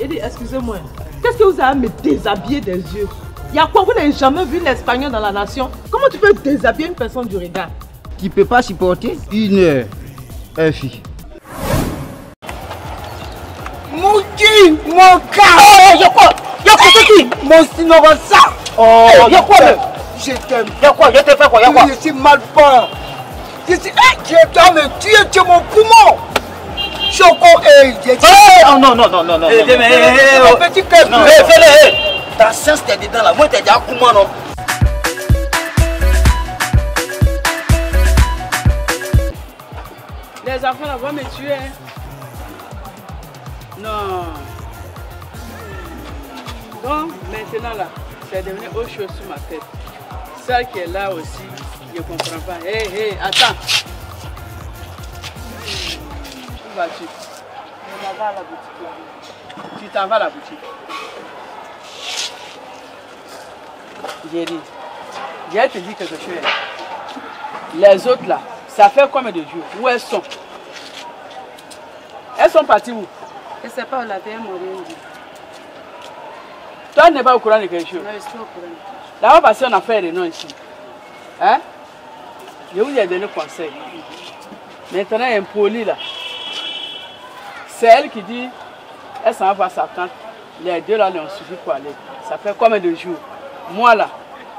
Eddie, excusez-moi. Qu'est-ce que vous avez à me déshabiller des yeux? Il y a quoi? Vous n'avez jamais vu l'espagnol dans la nation? Comment tu peux déshabiller une personne du regard? Tu peux pas supporter une heure, un fille. Mouki, mon gars Y'a quoi Y'a quoi c'est qui? Mon Sinovosa Oh, y'a quoi le Je t'aime. Y'a quoi Je t'ai fait quoi Y'a quoi Je suis mal pas. Je suis... Eh, tu es dans me tuer, tu es mon poumon. Choco, eh, j'ai dit... Eh, oh, non, non, non, non, non. Eh, mais, eh, petit cœur. Non, Eh, fais-le, eh. Ta science t'es dedans là. Moi, t'es déjà comment non? Les enfants là vont me tuer. hein. Non. Donc maintenant là, c'est devenu autre chose sur ma tête. Celle qui est là aussi, je ne comprends pas. Hé, hé, attends. À la boutique. Tu t'en vas à la boutique. J'ai dit, je te dire quelque chose. Les autres là, ça fait combien de jours Où elles sont? Elles sont parties où? Je ne sais pas où la paix mourir. Toi, tu n'es pas au courant de quelque chose. Non, je suis au courant. Là, on va passer, on a fait noms ici. Hein? Je vous ai donné conseil. Maintenant, il y a un poli là. C'est elle qui dit, elle s'en va voir sa tante. Les deux là, ils ont suffi pour aller. Ça fait combien de jours? Moi là,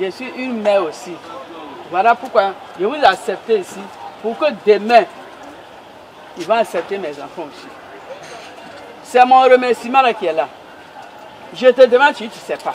je suis une mère aussi. Voilà pourquoi je vous ai accepté ici. Pour que demain, ils vont accepter mes enfants aussi. C'est mon remerciement qui est là. Je te demande si tu ne sais pas.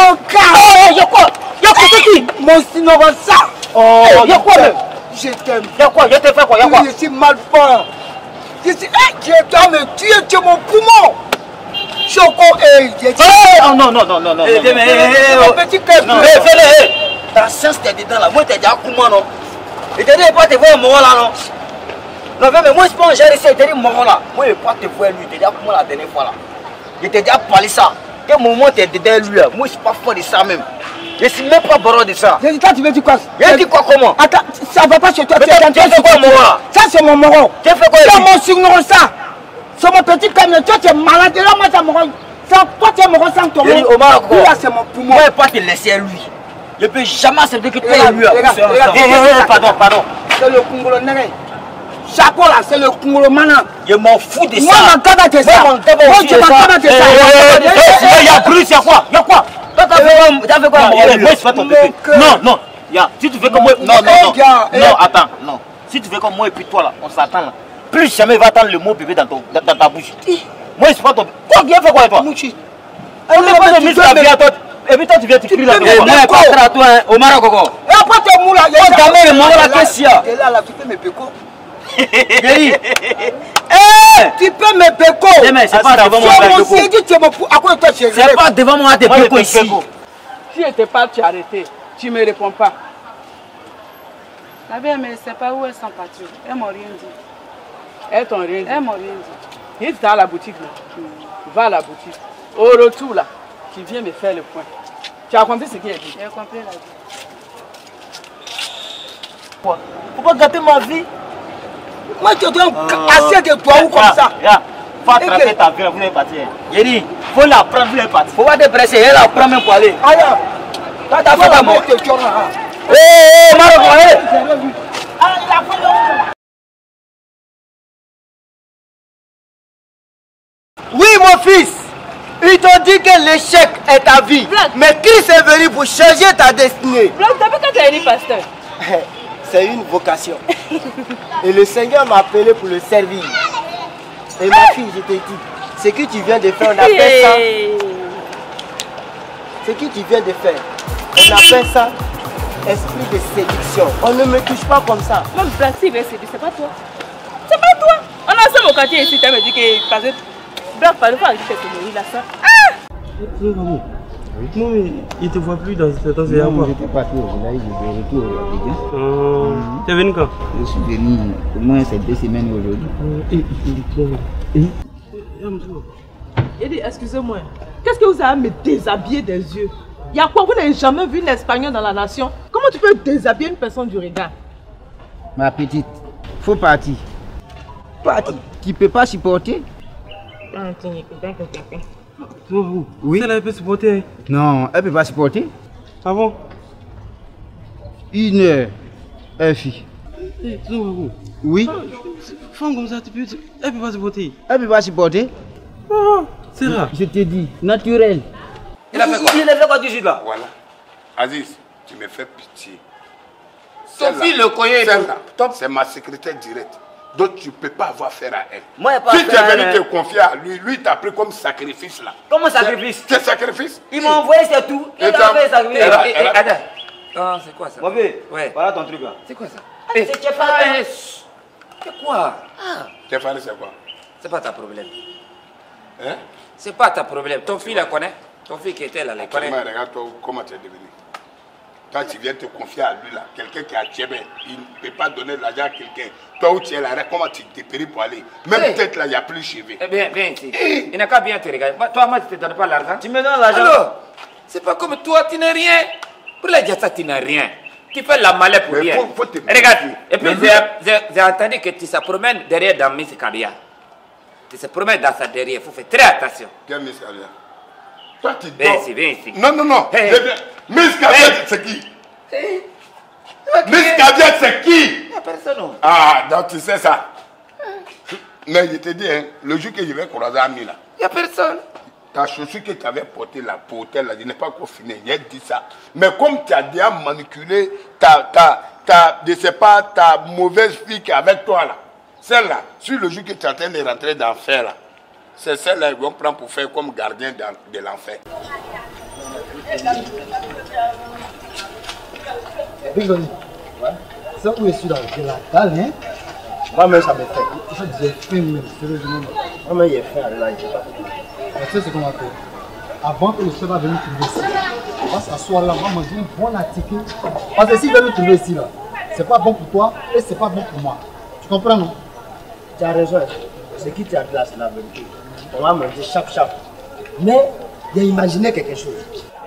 Mon gars Eh, y'a quoi? Y'a quoi c'est qui Mon Sinovosa Oh, y'a quoi le? Je t'aime. Y'a quoi? Je t'ai fait quoi? Y'a quoi? Je suis mal pas. Je suis... Eh, tu es dans me tuer, tu es mon poumon. Choco, eh, j'ai dit... Eh, oh, non, non, non, non, non. Eh, non, mais, eh, eh, Mon oh. petit cœur. Non. Eh, fais-le, eh. Ta science t'es dedans là. Moi, t'es déjà comment non? Et t'as dit, pas te voir mort là non? Non, mais moi, je pense que j'ai réussi. T'as dit mort là. Moi, je pas te voir lui. T'es déjà comment la dernière fois là Je t'ai déjà parlé ça. Quel moment t'es dedans lui là? Moi, je suis pas fort de ça même. Je suis même pas baron de ça. J'ai dit, toi, tu veux dire quoi? J'ai dit quoi comment? Attends, ça va pas chez toi. Mais tu es quoi. Mora Ça, c'est mon moron. Tu as fait quoi C'est mon surnom, ça. C'est mon petit camion. Toi, tu es malade. Là, moi, mon moron. Ça, Toi, tu es moron sans ton Omar, Lui, là, c'est mon poumon. Moi, je pas te laisser lui. Je peux jamais accepter que tu es Regarde, lui. là. regarde, Eh, eh, eh, Pardon, pardon. C'est le Congolo Nere. Chapeau, là, c'est le Congolo Mana. Je m'en fous de Moi, ça. mon gars, c'est Moi, ça. Moi, tu c'est ça. gars, c'est ça. eh, eh, eh, eh, Il y a plus, y'a quoi? Y'a quoi? Toi, t'as fait quoi? Quoi, Non, moi, je pas ton bébé. Non, non. Si tu fais comme moi. Non, non, non. Non, attends, non. Si tu fais comme moi et puis toi là, on s'attend là. Plus jamais il va attendre le mot bébé dans, ton, dans, ta bouche. Moi, je suis pas ton bébé. Quoi, a fait quoi toi? On n'est pas de à toi. Et puis toi, tu viens, tu cries là. moi. moi, pas à toi, hein. Omar Gogo. Et après, tu es mou là. Ta mère est morte, là, qu'est-ce qu'il y a? Et là, là, tu peux me péco. Guéri. Tu peux me péco. Mais c'est pas Assis devant moi, Tu mon. À quoi toi, C'est pas devant moi, je Péco ici. Si je te parle, tu arrêté. Tu ne me réponds pas. La paix, mais sais pas où elles sont parties. Elles m'ont rien dit. Elles t'ont rien dit. Elles m'ont rien dit. Il est dans la boutique là. Va à la boutique. Au retour là, tu viens me faire le point. Tu as compris ce qu'il a dit? J'ai compris la vie. Pas gâter ma vie? Moi, je dois assez de toi ou comme ça. Et attraper ta vie, vous allez partir. Guéri. Faut la prendre, vous allez partir. Faut pas te presser. Elle a pris même pour aller. Aïe. T'as fait la ta mort. Eh, eh, Gogo, eh. J'ai revu. Ah, il a fait le- Oui, mon fils. Ils t'ont dit que l'échec est ta vie. Mais Christ est venu pour changer ta destinée. Blanc, depuis quand tu es venu, pasteur C'est une vocation. Et le Seigneur m'a appelé pour le servir. Et ma fille, je te dis, ce que tu viens de faire, on appelle ça. Ce que tu viens de faire, on appelle ça esprit de séduction. On ne me touche pas comme ça. Même Blanc, si c'est c'est pas toi. C'est pas toi. On a ça au quartier ici, tu me dit que. Parce que. Blanc, par exemple, je te là ça. Non, mais il te voit plus dans, dans ces Non, rapports. j'étais parti au village, je vais à Abidjan. Hum, T'es venu quand? Je suis venu au moins ces deux semaines aujourd'hui. Eh, Amzo. Il dit, excusez-moi, qu'est-ce que vous avez à me déshabiller des yeux? Il y a quoi? Vous n'avez jamais vu une Espagnol dans la nation? Comment tu peux déshabiller une personne du regard? Ma petite, faut partir. Partir. Tu peux pas supporter? Vous. Oui. Elle peut supporter. Non, elle peut pas supporter. Ah bon? Une heure, un fille. Oui, Femme comme ça, tu peux, elle peut pas supporter. elle peut pas supporter. Ah, c'est là. Je te dis, naturel. Il a fait quoi? Il a fait quoi tout là? Voilà. Aziz, tu me fais pitié. Sophie le Coyer, c'est ma secrétaire directe. Donc tu ne peux pas avoir affaire à elle. Moi, pas si tu es venu te confier à lui, lui t'a pris comme sacrifice là. Comment sacrifice C'est sacrifice? Il m'a envoyé, c'est tout. Il Et a toi fait sacrifice. Attends. Ah, c'est quoi ça? Mon Ouais. voilà ton truc là. C'est quoi ça? Eh, c'est Tchefan. Ah, eh, chut. C'est quoi? T'es fan, c'est quoi? C'est pas ta problème. Hein? C'est pas ta problème. Ton fils la connaît? Ton fils qui était là, la connaît? Regarde-toi comment tu es devenu. Toi, tu viens te confier à lui là, quelqu'un qui a Tchébé, il ne peut pas donner de l'argent à quelqu'un. Toi où tu es là, comment tu t'es péri pour aller? Même peut-être là, il n'y a plus de cheveux. Eh bien, viens ici. Il n'a qu'à bien te regarder. Moi, Toi, moi, tu te donnes pas l'argent. Tu me donnes l'argent? Alors, c'est pas comme toi, tu n'as rien. Pour les ça, tu n'as rien. Tu fais la malade pour Mais rien. faut- faut te Regarde. Et puis, j'ai- j'ai j'ai entendu que tu se promènes derrière dans Miss Kabia. Tu se promènes dans sa derrière. Il faut faire très attention. Viens, Miss Kabia. Toi, tu Viens dors. ici, viens ici. Non, non, non. Hey. Miss Kabia, Hey. c'est qui? Miss Kabia, c'est qui? Il n'y a personne. Ah, donc tu sais ça. Mais je te dis, hein, le jour que je vais croiser Ami là, Il n'y a personne. ta chaussure que tu avais portée là, pour hôtel là, je n'ai pas encore fini. J'ai dit ça. Mais comme tu as déjà manipulé ta, ta, ta, je sais pas, ta mauvaise fille qui est avec toi là, celle-là, sur le jour que tu es en train de rentrer dans l'enfer là, c'est celle-là qu'ils vont prendre pour faire comme gardien de l'enfer. Bigoni. Ça où je suis là, j'ai la dalle, hein? Moi-même, ça me fait. Ça, j'ai faim même, sérieusement. Moi-même, j'ai faim, là, j'ai pas fait. Tu sais ce qu'on va faire Avant que le chef va venir trouver ici, on va s'asseoir là, on va manger un bon article. Parce que s'il veut nous trouver ici, là, c'est pas bon pour toi et c'est pas bon pour moi. Tu comprends, non? Tu as raison. Ce qui t'a place la vérité? On va manger chaque. Mais j'ai imaginé quelque chose.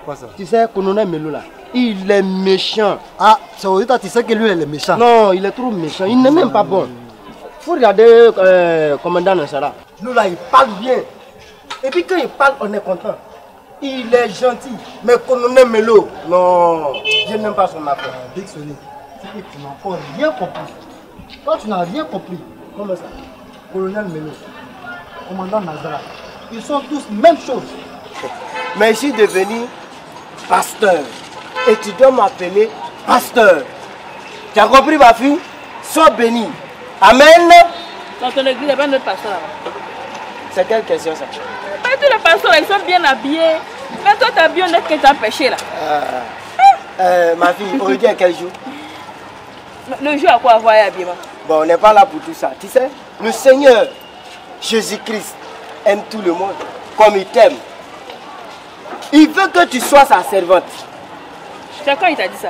Quoi ça? Tu sais, colonel Melo là, il est méchant. Ah, ça veut dire que tu sais que lui, il est méchant. Non, il est trop méchant. Il n'est même pas bon. faut regarder euh, commandant Nassara. Nous là, il parle bien. Et puis quand il parle, on est content. Il est gentil. Mais colonel Melo, non, je n'aime pas son affaire. Big Sony, c'est que tu n'as encore rien compris. Toi, tu n'as rien compris. Comment ça? Colonel Melo, commandant Nazara, ils sont tous même chose. Mais je suis devenu pasteur. Et tu dois m'appeler pasteur. Tu as compris ma fille? Sois béni. Amen. Dans ton église, il y a pas d'autres pasteurs là-bas. C'est quelle question ça? Mais tous les pasteurs, ils sont bien habillés. Mais toi, t'as bien que t'as péché là. Euh, Ma fille, aujourd'hui est quel jour? Le jour à quoi avoir habillement Bon, on n'est pas là pour tout ça. Tu sais, le Seigneur Jésus-Christ aime tout le monde comme il t'aime. Il veut que tu sois sa servante C'est quand il t'a dit ça?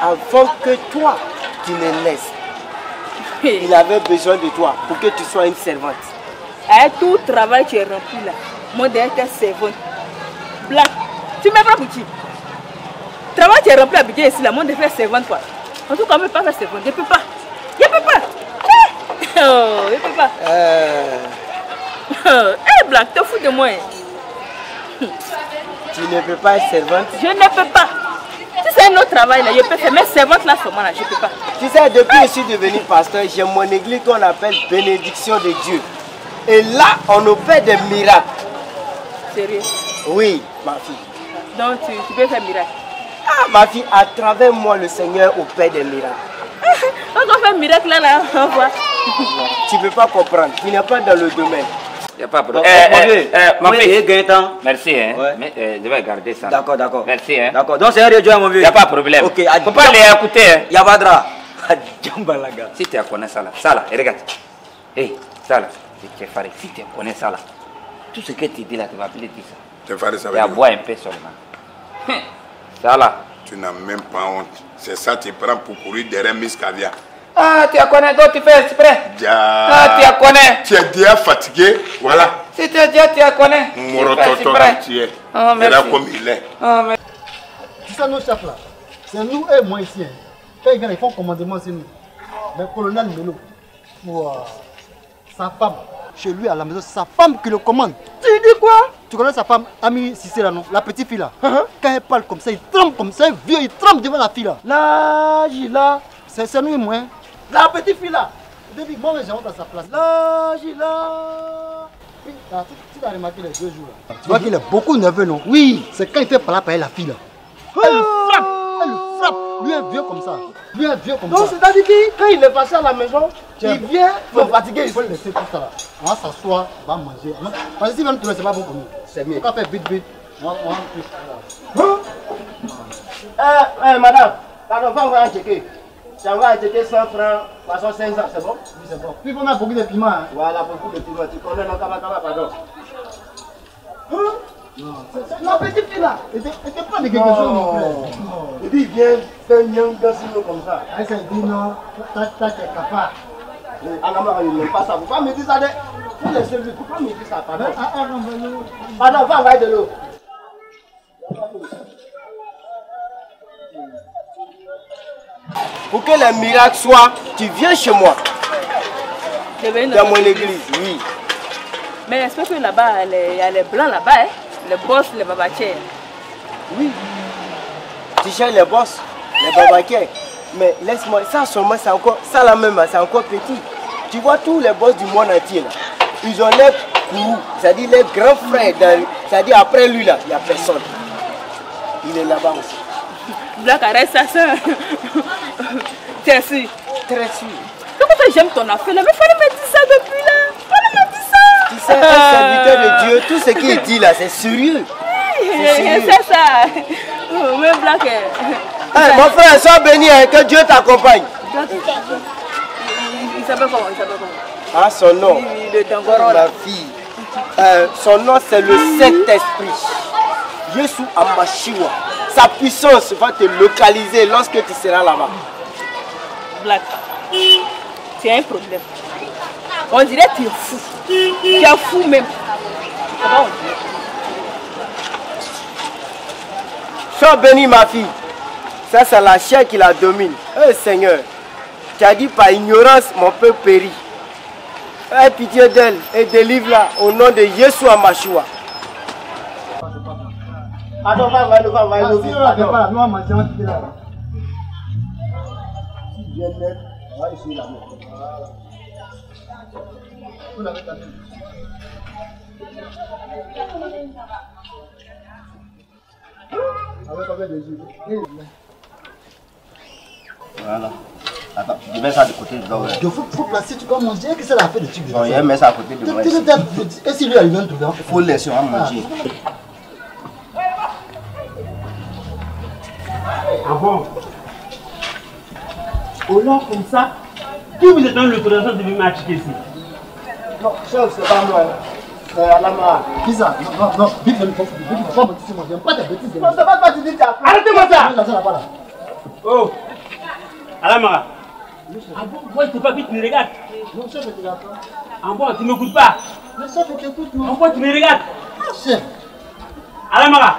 Avant que toi, tu ne naisses. Il avait besoin de toi pour que tu sois une servante. Avec tout travail tu es rempli là, moi derrière tes servante. Blanc, tu m'as pas pour qui? Travail tu es rempli à Bidjan ici là, moi de faire servante quoi. En tout cas, je ne peux pas faire servante, je ne peux pas. Je ne peux pas. Oh, je ne peux pas. Euh, Eh, Black, te fous de moi. Tu ne peux pas être servante. Je ne peux pas. Si c'est un autre travail là, je peux faire. Mais servante là, seulement là, je ne peux pas. Tu sais, depuis que je suis devenu pasteur, j'ai mon église qu'on appelle bénédiction de Dieu. Et là, on opère des miracles. Sérieux? Oui, ma fille. Donc tu, tu peux faire miracle. Ah, ma fille, à travers moi, le Seigneur opère des miracles. On va faire miracle là, là, on voit. Tu ne peux pas comprendre. Tu n'es pas dans le domaine. Il n'y a pas de problème. mon Eh, vieux, eh, eh, mon. Merci, hein. Ouais. Mais, euh, je vais garder ça. D'accord, d'accord. Merci, hein. D'accord. Donc c'est un réduit, mon vieux. Il n'y a pas de problème. Ok, Faut pas les écouter, hein. Yabadra. Djambalaga. Si tu connais ça là, ça là, et regarde. Hé, ça là, c'est Kéfaré. Si tu connais ça là, tout ce que tu dis là, tu vas appeler dire ça. Frères, ça Il veut y a dire boire un peu seulement. Hum. Ça là. Tu n'as même pas honte. C'est ça, tu prends pour courir derrière Miss Caviar. Ah, tu as connais d'autres, tu fais exprès. Ah, tu as connais. Tu es déjà fatigué, voilà. Si tu as dit, tu as connais. Morototo tu es. Ah, Il est merci. comme il est. Ah, mais- Tu sais, nos chefs là, c'est nous et moi ici. hein. Quand ils viennent, ils font commandement, c'est nous. Mais colonel Melo, pour euh, sa femme, chez lui à la maison, c'est sa femme qui le commande. Tu dis quoi? Tu connais sa femme, Ami Cissé là, non? La petite fille là. Quand elle parle comme ça, il tremble comme ça, un vieux, il tremble devant la fille là. Là, Gila, c'est c'est nous et moi. hein. La petite fille là. Depuis moi, j'ai honte à sa place. Là, Gila. Oui, là, tu, tu as remarqué les deux jours là. Tu vois qu'il est beaucoup nerveux, non? Oui, c'est quand il fait parler par elle, la fille là. Elle le frappe, elle le frappe. Lui un vieux comme ça. Lui un vieux comme Donc, ça. c'est-à-dire que quand il est passé à la maison, il vient. Il faut fatiguer, il faut le laisser tout ça là. On va s'asseoir, on va manger. Parce que si même tu ne c'est pas bon pour nous. C'est mieux. On va faire vite, vite. On va, va plus. Eh, eh, madame, pardon, va un checker. Envoies un checker 100 francs, façon 500, c'est bon? Oui, c'est bon. Puis on a beaucoup de piment. Hein. Voilà, beaucoup de piment. Tu connais, non, kaba, kaba, pardon. La petite fille là, elle te prend de quelque chose, mon frère. Il vient faire un gassino comme ça. Elle s'est dit non, t'as t'es capable. Anama, il n'aime pas ça. Pas me dire ça. de- pas me dire ça, pardon. Ah, ah. Pardon, va envoyer de l'eau. Pour que les miracles soient, tu viens chez moi, dans mon église. Oui. Mais j'espère que là-bas, il y a les- blancs là-bas, hein? les boss, les babatiers. Oui. Tu cherches les boss, les babaquets. Mais laisse-moi, ça seulement, c'est encore, ça là même, c'est encore petit. Tu vois tous les boss du monde entier là, ils ont les courroux, c'est-à-dire les grands frères, c'est-à-dire après lui là, il n'y a personne. Il est là-bas aussi. Black arrête ça, ça. T'es sûr Très sûr. Comment ça j'aime ton affaire là? Mais fallait me dire ça depuis là. Fallait me dire ça. Tu sais, un serviteur de Dieu, tout ce qu'il dit là, c'est sérieux. C'est ça. Oh, Mais Black. Eh, mon frère, sois béni, hein, que Dieu t'accompagne. Il s'appelle comment? Il s'appelle comment? Ah, son nom. Il est Dangoro Ma fille. Euh, son nom, c'est le Saint-Esprit. Jésus Amashiwa. Sa puissance va te localiser lorsque tu seras là-bas. Black. As un problème. On dirait que tu es fou. Tu es fou même. On dirait. Sois béni, ma fille. Ça, c'est la chair qui la domine. Eh Seigneur, tu as dit par ignorance, mon peuple périt. Aie pitié d'elle et délivre-la au nom de Jésus Amashua. Pardon, va, va, va, va, si on la fait pas, va manger, on va quitter là. Si on va essayer la. Vous. Avec de Eh, Voilà. Attends, je mets ça de côté. Donc. Il faut, faut placer, tu dois manger, que c'est la fête de truc. Bon, je mets ça à côté de moi. Et si lui arrive un truc, Il faut laisser, on va manger. Ah bon Au nom comme ça, qui vous a donné l'autorisation de venir m'acheter ici Non, chef, c'est pas moi. C'est. Qui ça Non, non, non, vite, vite, vite, vite, faut pas mentir sur moi, j'aime pas tes bêtises. Non, pas dis. Arrêtez-moi ça. Oh Alamara Ah bon, moi je t'ai pas vu, tu me regardes Non, chef, je te regarde pas. Ah bon, tu m'écoutes pas Mais chef, je t'écoute, Ah non bon, tu me regardes Chef, Alamara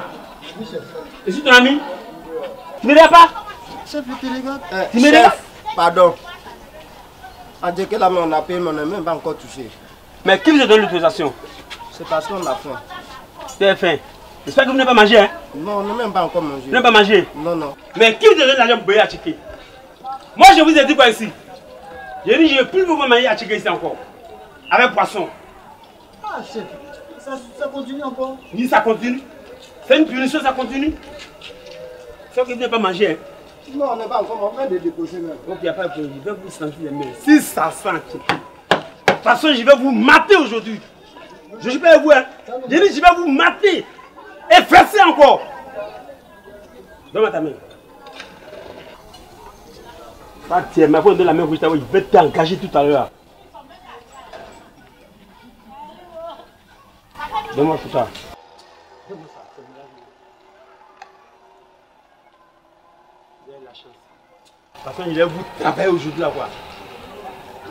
oui, chef. Je suis ton ami Tu me regardes pas? Chef, je te regarde. Eh, Tu me regardes? pardon. On dit que là, on a payé, mais on n'a même pas encore touché. Mais qui vous a donné l'autorisation? C'est parce qu'on a faim. Tu as faim J'espère que vous n'avez pas mangé, hein? Non, on n'a même pas encore mangé. Vous n'avez pas mangé? Non, non. Mais qui vous a donné l'argent pour payer à Tchiké Moi je vous ai dit quoi ici? J'ai dit je ne vais plus vous manger à Tchiké ici encore. Avec poisson. Ah, chef, ça, ça continue encore. Oui, ça continue. C'est une punition, ça continue. C'est que vous n'avez pas mangé. Hein. Non, on n'est pas encore en train de déposer. Donc il n'y a pas de problème. Je vais vous sentir les mains. Si ça sent. De toute façon, je vais vous mater aujourd'hui. Je suis pas avec vous. Hein. J'ai dit je vais vous mater. Et fesser encore. Donne-moi ta main. Pas tiens, mais faut donner la main pour je vais t'engager tout à l'heure. Donne-moi tout ça. la chance. Façon, je vais vous travailler aujourd'hui là, quoi.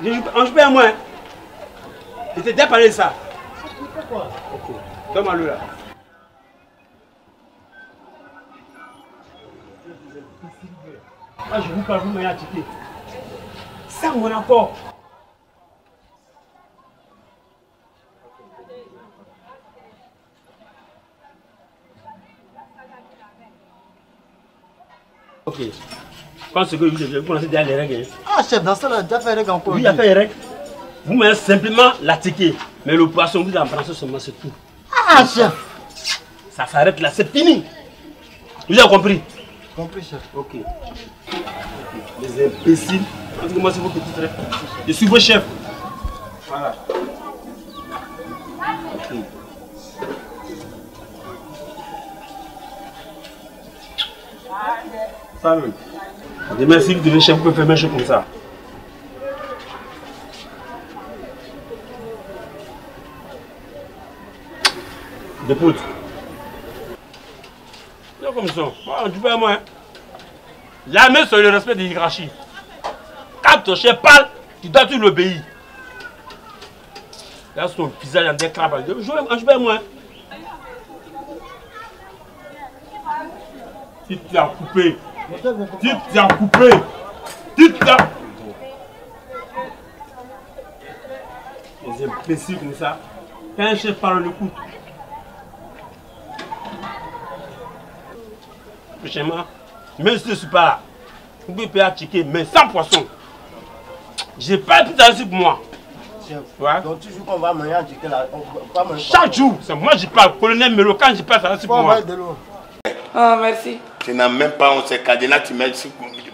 Je joue pas à moi. Hein. Je t'ai déjà parlé de ça. Ok. Donne-moi le là. Moi, je vous parle, vous m'avez acheté. Ça, mon accord. Ok. Quand ce que vous connaissez déjà les règles. hein. Ah, chef, dans ça, déjà fait règle encore. Oui, il a fait les règles. Vous mettez simplement la ticket. Mais le poisson, vous en branchez seulement, c'est tout. Ah, chef. Ça s'arrête là, c'est fini. Vous avez compris? Compris, chef. Ok. Les imbéciles. Parce que moi, c'est vos. Je suis vos chefs. Voilà. Ok. Même. Demain, si vous devez chef, vous pouvez faire même chose comme ça. Des poutres. C'est comme ça. Bon, tu peux moi. Hein. Jamais sur le respect des hiérarchies. Quand ton chef parle, tu dois tout l'obéir. Là, son visage en déclare. Je vais moi. hein. Si tu as coupé, tu as coupé, tu as... Les imbéciles comme ça, quand un chef parle, on écoute. Prochainement, même si je ne suis pas là, vous pouvez payer à checker, mais sans poisson. J'ai pas tout à pour moi. Ouais. Donc, toujours qu'on va manger un ticket là, on va. Chaque jour, c'est moi qui parle. Colonel Melo, quand je parle, ça c'est pour moi. Oh, merci. Tu n'as même pas on cadenas, tu mets sur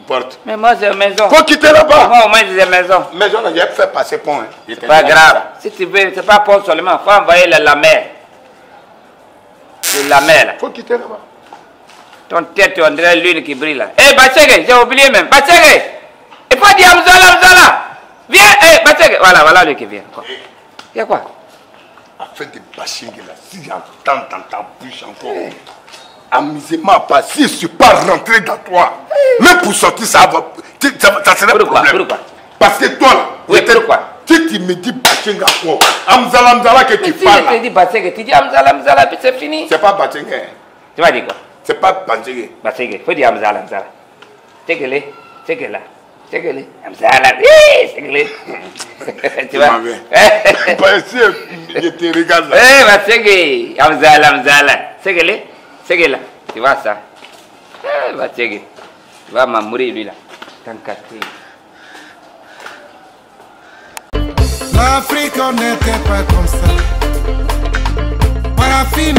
porte. Mais moi, j'ai une maison. Faut quitter là-bas. Moi, au moins, j'ai une maison. Maison, là, j'ai fait passer pont. Hein. C'est pas grave. Si tu veux, c'est pas pour seulement. Faut envoyer la, la mer. C'est la mer, là. Faut quitter là-bas. Ton tête, on dirait lune qui brille là. Hé, hey, Bachege, j'ai oublié même. Bachege, il faut dire Amzala, Amzala. Viens, hé, hey, Bachege. Voilà, voilà lui qui vient. Quoi. Il y a quoi? Afin de bashing là, si j'entends dans ta bouche encore, amusement pas, si je ne suis pas rentré dans toi, même pour sortir, ça va, ça, serait problème. Pourquoi? Parce que toi là, Oui, pourquoi? si tu me dis bashing encore, Amzala, Amzala que tu Si parles je te là, dis Bachege, tu dis Amzala, Amzala, puis c'est fini. c'est pas hein. Tu vas dire quoi? C'est pas bashing. Bachege, faut dire Amzala, Amzala. Tegele, tegela, tegele, Amzala, oui, tegele. Tu vois? Bah, si je te regarde là, Eh, Bachege, Amzala, Amzala. Tegele, tegela. Tu vois ça Eh, Bachege. Tu vas m'amourir lui là. Tant qu'à te- L'Afrique on n'était pas comme ça. Parafine.